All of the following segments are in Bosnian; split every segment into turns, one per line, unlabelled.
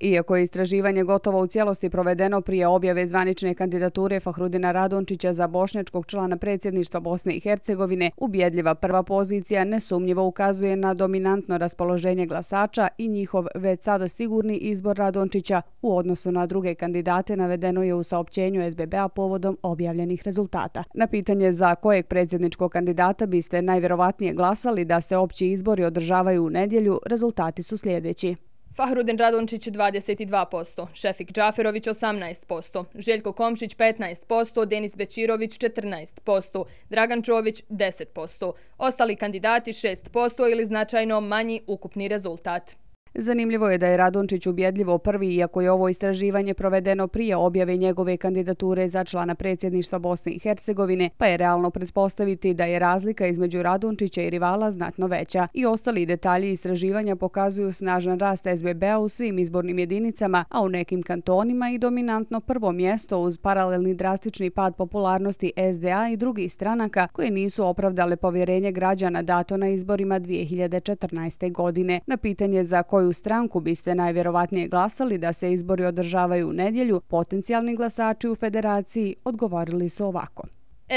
Iako je istraživanje gotovo u cijelosti provedeno prije objave zvanične kandidature Fahrudina Radončića za bošnjačkog člana predsjedništva Bosne i Hercegovine, ubjedljiva prva pozicija nesumnjivo ukazuje na dominantno raspoloženje glasača i njihov već sada sigurni izbor Radončića u odnosu na druge kandidate navedeno je u saopćenju SBB-a povodom objavljenih rezultata. Na pitanje za kojeg predsjedničkog kandidata biste najvjerovatnije glasali da se opći izbori održavaju u nedjelju, rezultati su sljedeći.
Fahrudin Radončić 22%, Šefik Džaferović 18%, Željko Komšić 15%, Denis Bečirović 14%, Dragan Čović 10%. Ostali kandidati 6% ili značajno manji ukupni rezultat.
Zanimljivo je da je Radončić ubjedljivo prvi, iako je ovo istraživanje provedeno prije objave njegove kandidature za člana predsjedništva Bosne i Hercegovine, pa je realno pretpostaviti da je razlika između Radončića i rivala znatno veća. I ostali detalji istraživanja pokazuju snažan rast SBB-a u svim izbornim jedinicama, a u nekim kantonima i dominantno prvo mjesto uz paralelni drastični pad popularnosti SDA i drugih stranaka koje nisu opravdale povjerenje građana dato na izborima 2014. godine. Na pitanje za koju koju stranku biste najvjerovatnije glasali da se izbori održavaju u nedjelju, potencijalni glasači u federaciji odgovorili su ovako.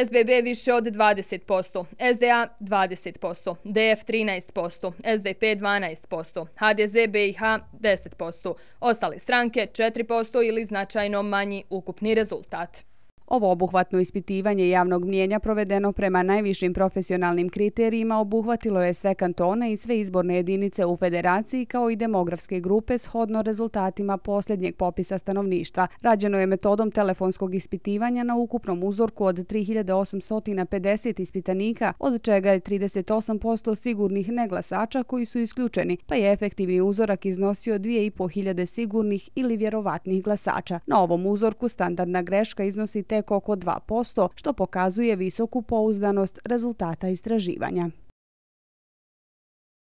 SBB više od 20%, SDA 20%, DF 13%, SDP 12%, HDZ BiH 10%, ostale stranke 4% ili značajno manji ukupni rezultat.
Ovo obuhvatno ispitivanje javnog mnijenja provedeno prema najvišim profesionalnim kriterijima obuhvatilo je sve kantone i sve izborne jedinice u federaciji kao i demografske grupe shodno rezultatima posljednjeg popisa stanovništva. Rađeno je metodom telefonskog ispitivanja na ukupnom uzorku od 3850 ispitanika, od čega je 38% sigurnih neglasača koji su isključeni, pa je efektivni uzorak iznosio 2500 sigurnih ili vjerovatnih glasača. Na ovom uzorku standardna greška iznosi tek oko 2%, što pokazuje visoku pouzdanost rezultata istraživanja.